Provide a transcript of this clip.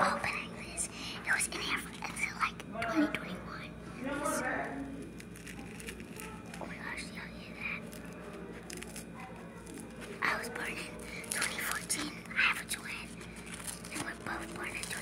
opening this. It was in here like 2021. Oh my gosh, y'all hear that? I was born in 2014. I have a twin. And we're both born in 2014.